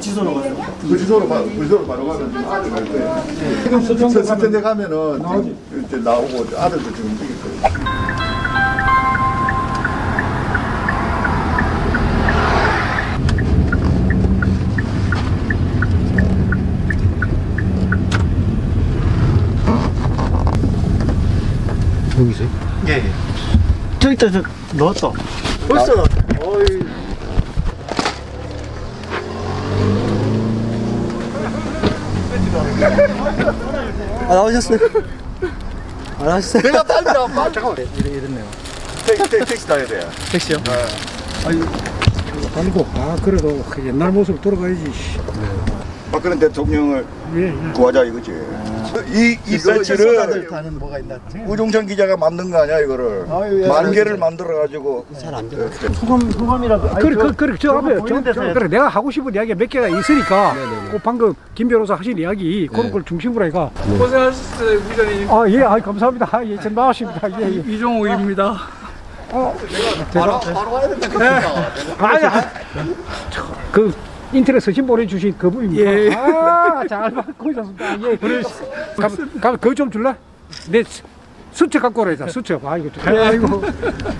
구치소로 가요. 구치소로 바, 구치소로 바로 가면 지금 아들 갈 거예요. 지금 서천대 가면은 이제 나오고 아들도 지금 움직일 거예요. 여기서 예. 예. 저기 있다, 저, 넣었어. 벌써 넣었어. 어이. 아, 나오셨어요? 아, 나오셨어요? 내가 빨리 나 빨리 잠깐만. 이래, 이랬네요. 택시, 택시, 타야 돼. 택시요? 아니고 아 그래도 그 옛날 모습 돌아가야지 씨. 박근혜 대통령을 예, 예. 구하자 이거지. 이, 이 있나? 우종천 기자가 만든 거 아니야 이거를 아유, 예, 만. 개를 만들어 가지고 잘안 돼. 소감, 소감이라도. 그래, 저- 그, 그래, 저 앞에, 저, 저, 그래, 내가 하고 싶은 이야기가 몇 개가 있으니까, 그 방금 김 변호사 하신 이야기, 그런 걸 중심으로 해가. 고생하셨어요, 부장님. 아, 예, 아, 감사합니다. 아, 예, 전 나왔습니다. 예, 예. 이종욱입니다. 어, 바로 바로 와야 된다. 아니, 아, 저, 그, 인터넷 사진 보내주신 그분입니다. 예. 아, 잘 받고 있었습니다. 예. 가, 가, 그거 좀 줄래? 내 수- 수첩 갖고 오라 했다, 수첩. 아이고, 좀- 아이고.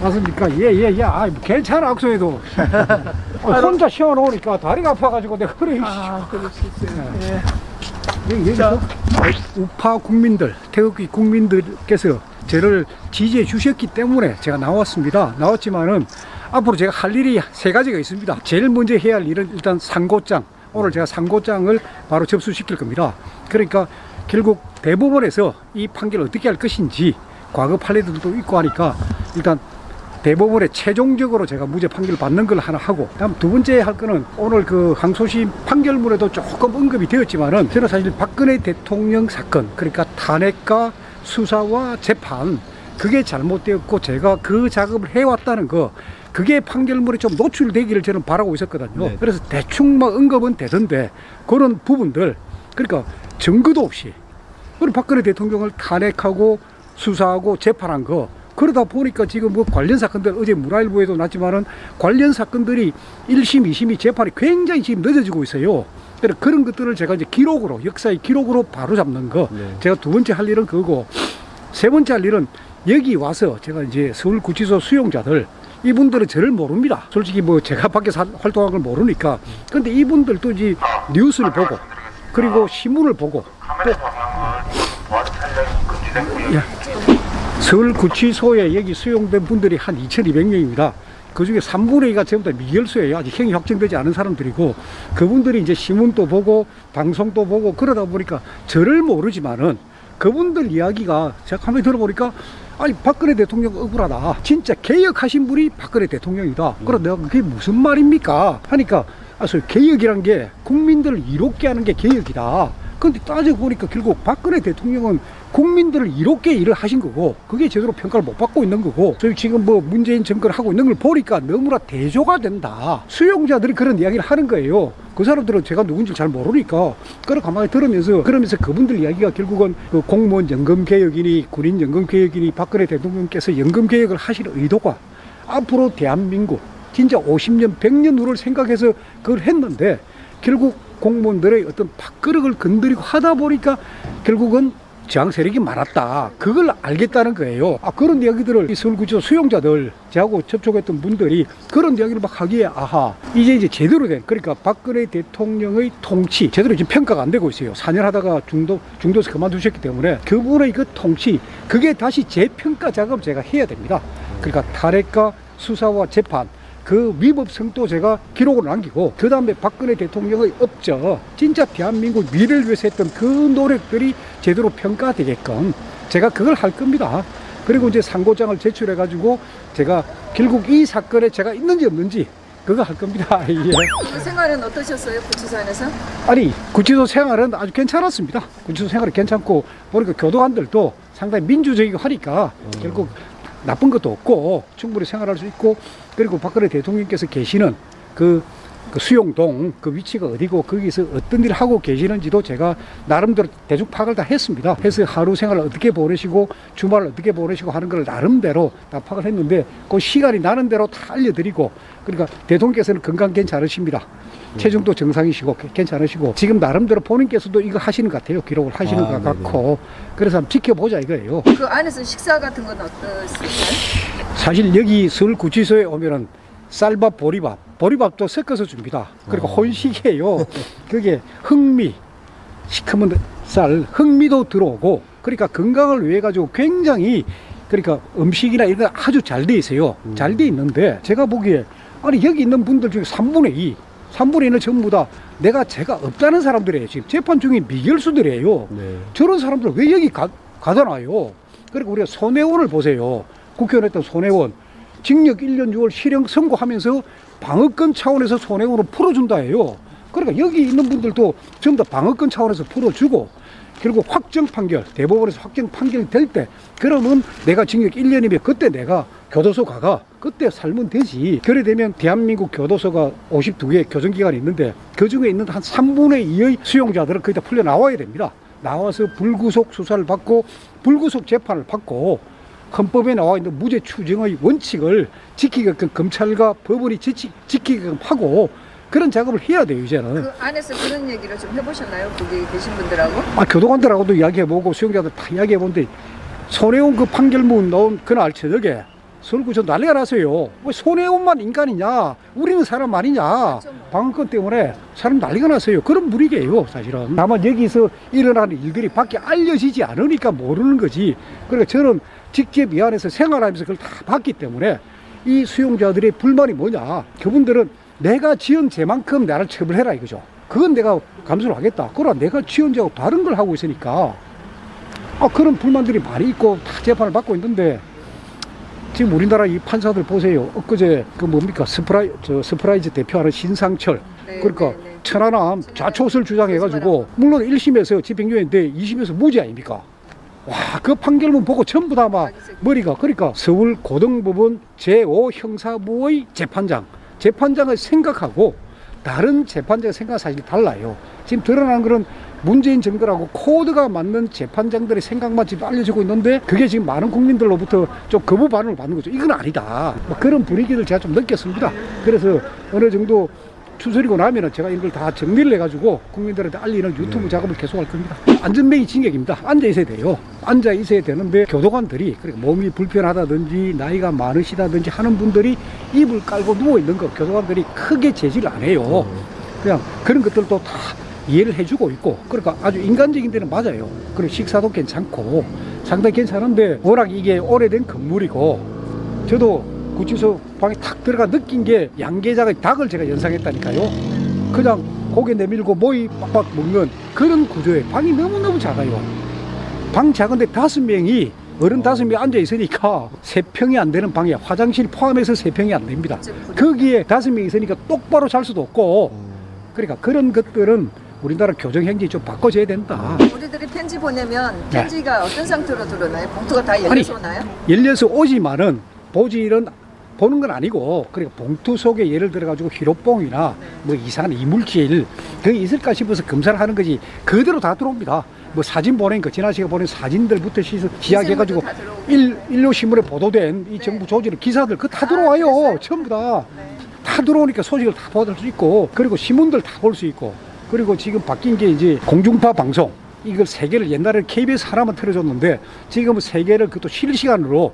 맞습니까? 예, 예, 예. 아, 괜찮아, 악소에도. 아, 혼자 시원하니까 다리가 아파가지고 내가 그래. 아, 그럴 수 있어요. 예. 여기, 여기서 우파 국민들, 태극기 국민들께서 저를 지지해 주셨기 때문에 제가 나왔습니다. 나왔지만은 앞으로 제가 할 일이 세 가지가 있습니다. 제일 먼저 해야 할 일은 일단 상고장. 오늘 제가 상고장을 바로 접수시킬 겁니다. 그러니까 결국 대법원에서 이 판결을 어떻게 할 것인지 과거 판례들도 있고 하니까 일단 대법원에 최종적으로 제가 무죄 판결을 받는 걸 하나 하고 다음 두 번째 할 거는 오늘 그 항소심 판결문에도 조금 언급이 되었지만은 저는 사실 박근혜 대통령 사건 그러니까 탄핵과 수사와 재판 그게 잘못되었고 제가 그 작업을 해왔다는 거 그게 판결문에 좀 노출되기를 저는 바라고 있었거든요. 그래서 대충 막 언급은 되던데 그런 부분들 그러니까 증거도 없이 우리 박근혜 대통령을 탄핵하고 수사하고 재판한 거 그러다 보니까 지금 뭐 관련 사건들 어제 문화일보에도 났지만은 관련 사건들이 1심, 2심이 재판이 굉장히 지금 늦어지고 있어요. 그래 그런 것들을 제가 이제 기록으로 역사의 기록으로 바로 잡는 거 제가 두 번째 할 일은 그거고 세 번째 할 일은 여기 와서 제가 이제 서울 구치소 수용자들 이분들은 저를 모릅니다. 솔직히 뭐 제가 밖에서 할- 활동한 걸 모르니까. 근데 이분들도 이제 뉴스를 보고 그리고 신문을 보고 또 야, 서울 구치소에 여기 수용된 분들이 한 2,200명입니다. 그 중에 3분의 2가 전부 다 미결수예요. 아직 형이 확정되지 않은 사람들이고 그분들이 이제 신문도 보고 방송도 보고 그러다 보니까 저를 모르지만은 그분들 이야기가 제가 한번 들어보니까 아니 박근혜 대통령 억울하다. 진짜 개혁하신 분이 박근혜 대통령이다. 그럼 내가 그게 무슨 말입니까? 하니까 아, 소 개혁이란 게 국민들을 이롭게 하는 게 개혁이다. 근데 따져보니까 결국 박근혜 대통령은 국민들을 이롭게 일을 하신 거고 그게 제대로 평가를 못 받고 있는 거고 저희 지금 뭐 문재인 정권을 하고 있는 걸 보니까 너무나 대조가 된다. 수용자들이 그런 이야기를 하는 거예요. 그 사람들은 제가 누군지 잘 모르니까 그걸 가만히 들으면서 그러면서 그분들 이야기가 결국은 그 공무원 연금 개혁이니 군인 연금 개혁이니 박근혜 대통령께서 연금 개혁을 하실 의도가 앞으로 대한민국 진짜 50년 100년 후를 생각해서 그걸 했는데 결국 공무원들의 어떤 밥그릇을 건드리고 하다 보니까 결국은 저항 세력이 많았다. 그걸 알겠다는 거예요. 아, 그런 이야기들을 이 서울구치소 수용자들, 저하고 접촉했던 분들이 그런 이야기를 막 하기에 아하, 이제 이제 제대로 된, 그러니까 박근혜 대통령의 통치, 제대로 지금 평가가 안 되고 있어요. 4년 하다가 중도, 중도에서 그만두셨기 때문에 그분의 그 통치, 그게 다시 재평가 작업을 제가 해야 됩니다. 그러니까 탄핵과 수사와 재판, 그 위법성도 제가 기록으로 남기고 그 다음에 박근혜 대통령의 업적 진짜 대한민국 미래를 위해서 했던 그 노력들이 제대로 평가되게끔 제가 그걸 할 겁니다. 그리고 이제 상고장을 제출해 가지고 제가 결국 이 사건에 제가 있는지 없는지 그거 할 겁니다. 예. 그 생활은 어떠셨어요? 구치소 안에서? 아니 구치소 생활은 아주 괜찮았습니다. 구치소 생활이 괜찮고 보니까 교도관들도 상당히 민주적이고 하니까 결국 나쁜 것도 없고 충분히 생활할 수 있고 그리고 박근혜 대통령께서 계시는 그 그 수용동 그 위치가 어디고 거기서 어떤 일을 하고 계시는지도 제가 나름대로 대충 파악을 다 했습니다. 해서 하루 생활을 어떻게 보내시고 주말을 어떻게 보내시고 하는 걸 나름대로 다 파악을 했는데 그 시간이 나는 대로 다 알려드리고 그러니까 대통령께서는 건강 괜찮으십니다. 체중도 정상이시고 괜- 괜찮으시고 지금 나름대로 본인께서도 이거 하시는 것 같아요. 기록을 하시는 아, 것 같고 그래서 한번 지켜보자 이거예요. 그 안에서 식사 같은 건 어떠세요? 사실 여기 서울구치소에 오면은 쌀밥, 보리밥, 보리밥도 섞어서 줍니다. 그리고 혼식이에요. 그게 흥미, 시커먼 쌀, 흥미도 들어오고, 그러니까 건강을 위해 가지고 굉장히 그러니까 음식이나 이런 거 아주 잘 돼 있어요. 잘돼 있는데 제가 보기에 아니 여기 있는 분들 중에 3분의 2, 3분의 1은 전부 다 내가 제가 없다는 사람들이에요. 지금 재판 중인 미결수들이에요. 네. 저런 사람들 왜 여기 가, 가다놔요? 그리고 우리가 손혜원을 보세요. 국회의원 했던 손혜원. 징역 1년 6월 실형 선고하면서 방어권 차원에서 손혜원을 풀어준다 해요. 그러니까 여기 있는 분들도 전부 다 방어권 차원에서 풀어주고 결국 확정 판결, 대법원에서 확정 판결 될 때, 그러면 내가 징역 1년이면 그때 내가 교도소 가가 그때 살면 되지. 그래 되면 대한민국 교도소가 52개 교정기관이 있는데 그 중에 있는 한 3분의 2의 수용자들은 거의 다 풀려 나와야 됩니다. 나와서 불구속 수사를 받고 불구속 재판을 받고 헌법에 나와 있는 무죄 추정의 원칙을 지키게끔 검찰과 법원이 지키, 지키게끔 하고 그런 작업을 해야 돼요 이제는. 그 안에서 그런 얘기를 좀 해보셨나요? 거기 계신 분들하고? 아, 교도관들하고도 이야기해보고 수용자들 다 이야기해보는데 손해원 그 판결문 나온 그날 저녁에 서울구청 난리가 났어요. 왜 손해원만 인간이냐? 우리는 사람 아니냐? 방어권 때문에 사람 난리가 났어요. 그런 분위기예요, 사실은. 다만 여기서 일어나는 일들이 밖에 알려지지 않으니까 모르는 거지. 그러니까 저는 직접 이 안에서 생활하면서 그걸 다 봤기 때문에 이 수용자들의 불만이 뭐냐? 그분들은 내가 지은 죄만큼 나를 처벌해라 이거죠. 그건 내가 감수를 하겠다. 그러나 내가 지은 죄하고 다른 걸 하고 있으니까 아, 그런 불만들이 많이 있고 다 재판을 받고 있는데 지금 우리나라 이 판사들 보세요. 엊그제 그 뭡니까 서프라이 저 서프라이즈 대표하는 신상철 네, 그러니까 네, 네. 천안함 좌초설 주장해가지고 물론 1심에서 집행유예인데 2심에서 무죄 아닙니까? 와 그 판결문 보고 전부 다 막 머리가 그러니까 서울 고등법원 제5 형사부의 재판장 재판장을 생각하고 다른 재판장의 생각 사실 달라요. 지금 드러난 그런 문재인 정부라고 코드가 맞는 재판장들의 생각만 지금 알려지고 있는데 그게 지금 많은 국민들로부터 좀 거부 반응을 받는 거죠. 이건 아니다. 뭐 그런 분위기를 제가 좀 느꼈습니다. 그래서 어느 정도 추스리고 나면은 제가 이걸 다 정리를 해가지고 국민들한테 알리는 유튜브 작업을 계속할 겁니다. 안전뱅이 징역입니다. 앉아 있어야 돼요. 앉아 있어야 되는데 교도관들이 그러니까 몸이 불편하다든지 나이가 많으시다든지 하는 분들이 이불 깔고 누워 있는 거 교도관들이 크게 제지를 안 해요. 그냥 그런 것들도 다 이해를 해주고 있고 그러니까 아주 인간적인 데는 맞아요. 그리고 식사도 괜찮고 상당히 괜찮은데 워낙 이게 오래된 건물이고 저도 구치소 방에 탁 들어가 느낀 게 양계장의 닭을 제가 연상했다니까요. 그냥 고개 내밀고 모이 빡빡 먹는 그런 구조에 방이 너무너무 작아요. 방 작은데 다섯 명이 어른 다섯 명이 앉아 있으니까 세 평이 안 되는 방에 화장실 포함해서 세 평이 안 됩니다. 거기에 다섯 명이 있으니까 똑바로 잘 수도 없고 그러니까 그런 것들은 우리나라 교정 행정이 좀 바꿔줘야 된다. 우리들이 편지 보내면 네. 편지가 어떤 상태로 들어나요? 봉투가 다 열려서 오나요? 열려서 오지만은 보지는 보는 건 아니고 그러니까 봉투 속에 예를 들어 가지고 히로뽕이나 뭐 이상한 이물질 그게 있을까 싶어서 검사를 하는 거지 그대로 다 들어옵니다. 뭐 사진 보낸 거 지난 시간 보낸 사진들부터 시, 시작해 가지고. 일 일로 신문에 보도된 이 정부 조직의 기사들 그거 다 아, 들어와요. 그랬어요? 전부 다. 네. 다 들어오니까 소식을 다 받을 수 있고 그리고 신문들 다 볼 수 있고 그리고 지금 바뀐 게 이제 공중파 방송 이걸 세 개를 옛날에 KBS 하나만 틀어줬는데 지금은 세 개를 그것도 실시간으로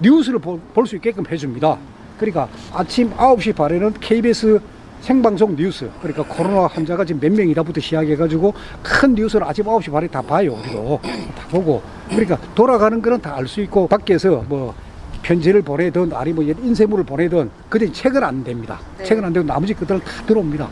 뉴스를 볼 수 있게끔 해줍니다. 그러니까 아침 9시 반에는 KBS 생방송 뉴스 그러니까 코로나 환자가 지금 몇 명이다부터 시작해가지고 큰 뉴스를 아침 9시 반에 다 봐요 우리도 다 보고 그러니까 돌아가는 거는 다 알 수 있고 밖에서 뭐 편지를 보내든 아니면 뭐 인쇄물을 보내든 그때 책은 안 됩니다. 네. 책은 안 되고 나머지 것들은 다 들어옵니다.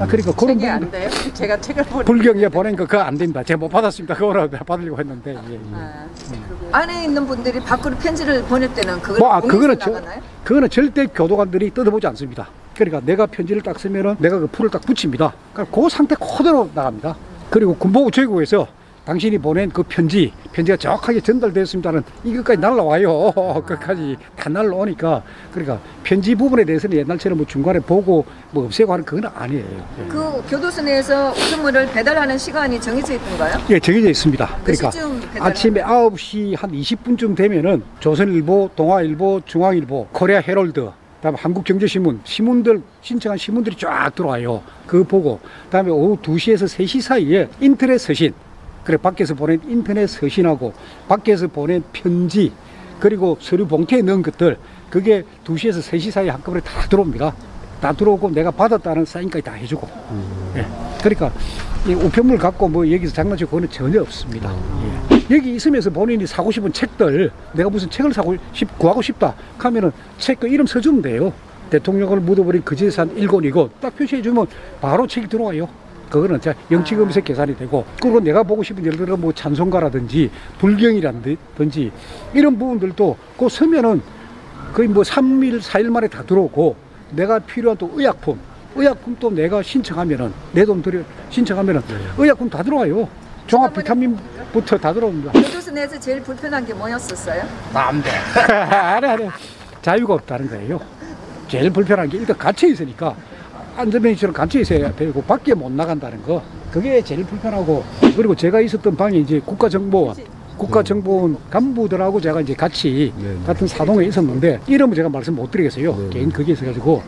아, 그러니까 그런 책이 안 돼요? 제가 책을 보내. 불경에 보낸 거 그거 안 됩니다. 제가 못 받았습니다. 그거를 받으려고 했는데 예, 예. 아, 그리고 안에 있는 분들이 밖으로 편지를 보낼 때는 그걸 뭐, 아, 그거는 저, 나가나요? 그거는 절대 교도관들이 뜯어보지 않습니다. 그러니까 내가 편지를 딱 쓰면은 내가 그 풀을 딱 붙입니다. 그러니까 그 상태 그대로 나갑니다. 그리고 군보부 제국에서 당신이 보낸 그 편지, 편지가 정확하게 전달됐습니다는 이것까지 날라와요. 끝까지 다 날라오니까 그러니까 편지 부분에 대해서는 옛날처럼 뭐 중간에 보고 뭐 없애고 하는 그건 아니에요. 예. 그 교도소 내에서 우편물을 배달하는 시간이 정해져 있던가요? 예, 정해져 있습니다. 몇 그러니까 아침에 9시 한 20분쯤 되면은 조선일보, 동아일보, 중앙일보, 코리아 헤럴드, 그다음에 한국경제신문, 신문들 신청한 신문들이 쫙 들어와요. 그거 보고 그다음에 오후 2시에서 3시 사이에 인터넷 서신, 그래 밖에서 보낸 인터넷 서신하고 밖에서 보낸 편지 그리고 서류 봉투에 넣은 것들 그게 2시에서 3시 사이에 한꺼번에 다 들어옵니다. 다 들어오고 내가 받았다는 사인까지 다 해주고. 예. 그러니까 이 우편물 갖고 뭐 여기서 장난치고 그거는 전혀 없습니다. 예. 여기 있으면서 본인이 사고 싶은 책들 내가 무슨 책을 사고 싶 구하고 싶다 하면은 책 그 이름 써주면 돼요. 대통령을 묻어버린 그 재산 1권이고 딱 표시해주면 바로 책이 들어와요. 그거는 자 영치금세 계산이 되고 그리고 내가 보고 싶은 예를 들어 뭐 찬송가라든지 불경이라든지 이런 부분들도 그 서면은 거의 뭐 3일, 4일 만에 다 들어오고 내가 필요한 또 의약품, 의약품 또 내가 신청하면은 내 돈 들여 신청하면은 의약품 다 들어와요. 종합 비타민부터 다 들어옵니다. 교도소 내에서 제일 불편한 게 뭐였었어요? 마음대로. 아니, 아니. 자유가 없다는 거예요. 제일 불편한 게 일단 갇혀 있으니까 안전벨트처럼 갇혀 있어야 되고 밖에 못 나간다는 거. 그게 제일 불편하고 그리고 제가 있었던 방이 이제 국가정보원 국가정보원 간부들하고 제가 이제 같이 같은 사동에 있었는데 이름은 제가 말씀 못 드리겠어요. 개인 그게 있어가지고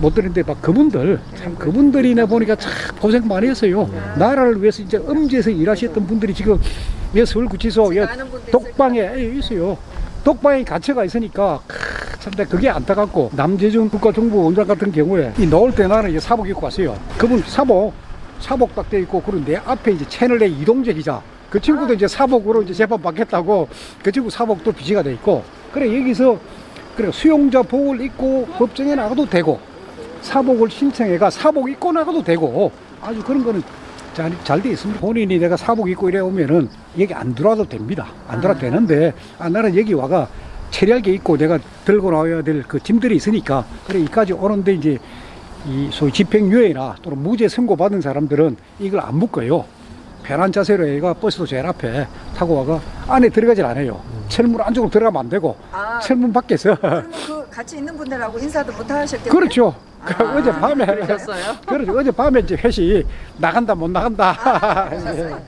못 드리는데 막 그분들 참 그분들이나 보니까 참 고생 많이 했어요. 나라를 위해서 이제 음지에서 일하셨던 분들이 지금 여 서울구치소 분도 독방에 있어요. 독방에 갇혀가 있으니까 크, 참 내가 그게 안타깝고 남재준 국가정보원장 같은 경우에 이 넣을 때 나는 이제 사복 입고 왔어요. 그분 사복 사복 딱 돼 있고 그리고 내 앞에 이제 채널 내 이동재 기자 그 친구도 이제 사복으로 이제 재판 받겠다고 그 친구 사복도 비지가 돼 있고 그래 여기서 그래 수용자 복을 입고 법정에 나가도 되고 사복을 신청해가 사복 입고 나가도 되고 아주 그런 거는 잘, 잘돼 있습니다. 본인이 내가 사복 입고 이래 오면은 여기 안 들어와도 됩니다. 안 들어와도 되는데, 아, 나는 여기 와가 처리할 게 있고 내가 들고 나와야 될 그 짐들이 있으니까, 그래, 이까지 오는데 이제 이 소위 집행유예나 또는 무죄 선고받은 사람들은 이걸 안 묶어요. 편한 자세로 얘가 버스도 제일 앞에 타고 와가 안에 들어가질 않아요. 철문 안쪽으로 들어가면 안 되고, 아. 철문 밖에서. 그 같이 있는 분들하고 인사도 못 하셨겠네요. 그렇죠. 그 아, 어제 밤에 그러셨어요? 그렇죠. 어제 밤에 이제 회식 나간다 못 나간다.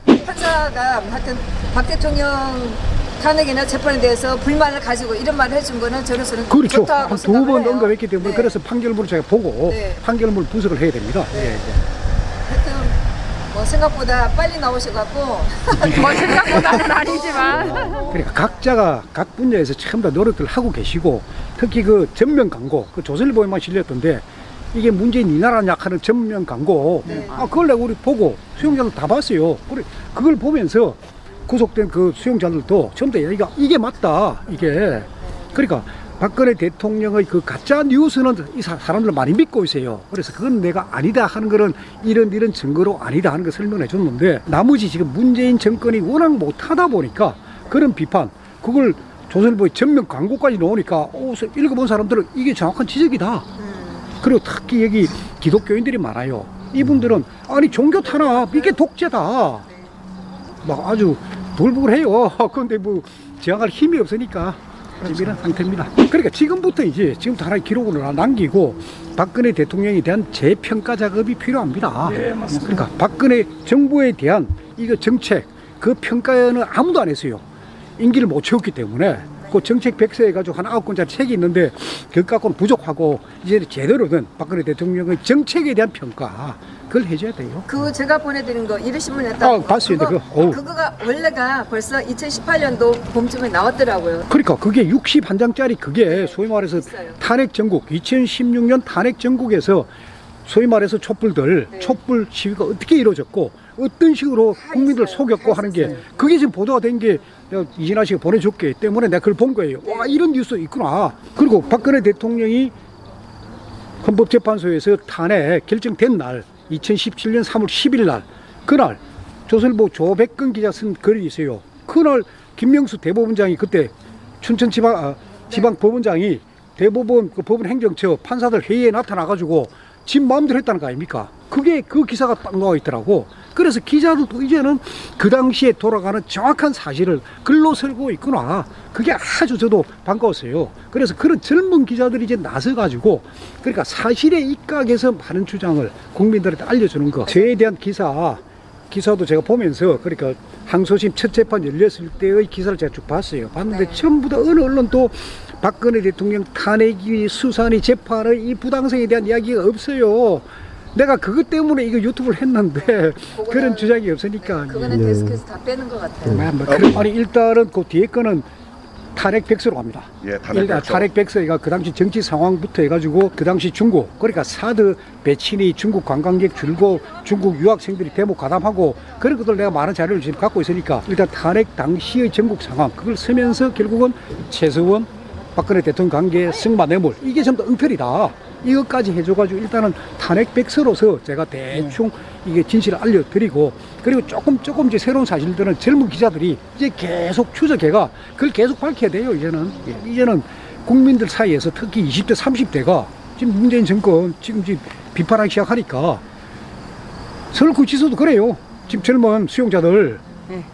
판사가 하여튼 박 대통령 탄핵이나 재판에 대해서 불만을 가지고 이런 말을 해준 거는 저로서는 그렇죠. 좋다고 한두 생각을 번 해요. 언급했기 때문에 네. 그래서 판결문을 제가 보고 네. 판결문 분석을 해야 됩니다. 예, 예. 생각보다 빨리 나오셔갖고 뭐 생각보다는 아니지만 그러니까 각자가 각 분야에서 전부 다 노력들 하고 계시고 특히 그 전면 광고 그 조선일보에만 실렸던데 이게 문재인 이 나라 약하는 전면 광고 네. 아 그걸 내가 우리 보고 수용자들 다 봤어요. 그래 그걸 보면서 구속된 그 수용자들도 전부 다 얘기가 이게 맞다 이게 그러니까 박근혜 대통령의 그 가짜 뉴스는 이 사- 사람들 많이 믿고 있어요. 그래서 그건 내가 아니다 하는 거는 이런 이런 증거로 아니다 하는 거 설명해 줬는데 나머지 지금 문재인 정권이 워낙 못하다 보니까 그런 비판 그걸 조선일보에 전면 광고까지 나오니까 오, 읽어본 사람들은 이게 정확한 지적이다. 그리고 특히 여기 기독교인들이 많아요. 이분들은 아니 종교 탄압 이게 독재다. 막 아주 불불해요. 그런데 뭐 저항할 힘이 없으니까 이런 상태입니다. 그러니까 지금부터 이제 지금부터 하나의 기록으로 남기고 박근혜 대통령에 대한 재평가 작업이 필요합니다. 그러니까 박근혜 정부에 대한 이거 정책 그 평가는 아무도 안 했어요. 임기를 못 채웠기 때문에 그 정책 백서 해가지고 한 아홉 권짜리 책이 있는데 그것 갖고는 부족하고 이제 제대로 된 박근혜 대통령의 정책에 대한 평가 그걸 해줘야 돼요. 그 제가 보내드린 거 이르신문 했다. 아, 봤습니다. 그거. 어우. 그거가 원래가 벌써 2018년도 봄쯤에 나왔더라고요. 그러니까 그게 61장짜리 그게 소위 말해서 있어요. 탄핵 전국 2016년 탄핵 전국에서 소위 말해서 촛불들 네. 촛불 시위가 어떻게 이루어졌고 어떤 식으로 국민들. 속였고 다 하는 게. 그게 지금 보도가 된 게 이진아 씨가 보내줬기 때문에 내가 그걸 본 거예요. 와 이런 뉴스 있구나. 그리고 박근혜 대통령이 헌법재판소에서 탄핵 결정된 날 2017년 3월 10일 날 그날 조선일보 조백근 기자 쓴 글이 있어요. 그날 김명수 대법원장이 그때 춘천지방 아, 지방 법원장이 대법원 그 법원 행정처 판사들 회의에 나타나 가지고 지 마음대로 했다는 거 아닙니까? 그게 그 기사가 딱 나와 있더라고. 그래서 기자들도 이제는 그 당시에 돌아가는 정확한 사실을 글로 쓰고 있구나. 그게 아주 저도 반가웠어요. 그래서 그런 젊은 기자들이 이제 나서가지고 그러니까 사실에 입각해서 많은 주장을 국민들한테 알려주는 거. 저에 대한 기사 기사도 제가 보면서 그러니까 항소심 첫 재판 열렸을 때의 기사를 제가 쭉 봤어요. 봤는데 네. 전부 다 어느 언론도 박근혜 대통령 탄핵이 수사니 재판의 이 부당성에 대한 이야기가 없어요. 내가 그것 때문에 이거 유튜브를 했는데 그런 주장이 없으니까 그거는 데스크에서 다 빼는 것 같아요. 뭐, 뭐 그런- 아니 일단은 그 뒤에 거는 탄핵 백서로 갑니다. 예, 탄핵 일단 백서. 탄핵 백서가 그 당시 정치 상황부터 해가지고 그 당시 중국 그러니까 사드 배치니 중국 관광객 줄고 중국 유학생들이 데모 가담하고 그런 것들 내가 많은 자료를 지금 갖고 있으니까 일단 탄핵 당시의 정국 상황 그걸 쓰면서 결국은 최서원 박근혜 대통령 관계 승마 뇌물 이게 전부 다 엉터리다. 이것까지 해줘가지고 일단은 탄핵 백서로서 제가 대충 이게 진실을 알려드리고 그리고 조금 조금 이제 새로운 사실들은 젊은 기자들이 이제 계속 추적해가 그걸 계속 밝혀야 돼요 이제는. 예, 이제는 국민들 사이에서 특히 20대 30대가 지금 문재인 정권 지금 지금 비판하기 시작하니까 서울 구치소도 그래요. 지금 젊은 수용자들.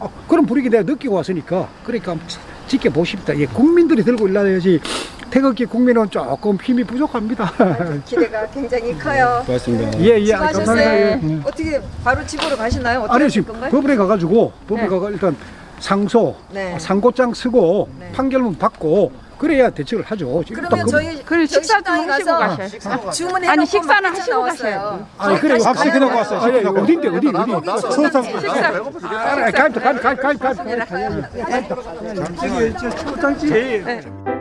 아, 그런 분위기 내가 느끼고 왔으니까 그러니까 지- 지켜보십니다. 예, 국민들이 들고 일나야지 태극기 국민은 조금 힘이 부족합니다 기대가 굉장히 커요. 예예 감사합니다 예. 수고하셨어요. 어떻게 바로 집으로 가시나요? 어떻게 아니 하실 지금 건가요? 법원에 가가지고 법원에 네. 가가 일단 상소 네. 아, 상고장 쓰고 네. 판결문 받고 그래야 대책을 하죠. 그러면 딱 그- 저희 그리고 저희 식사도 식당에 하시고 가서 가셔요. 주문해 아니, 식사는 막 하시고. 가셔야죠. 아 그래요. 같이 그냥. 왔어요. 아, 예, 어딘데 어디 어디? 서울상. 아, 가입 가입 가입 가입 가입. 네, 가요. 저기 저 초장집.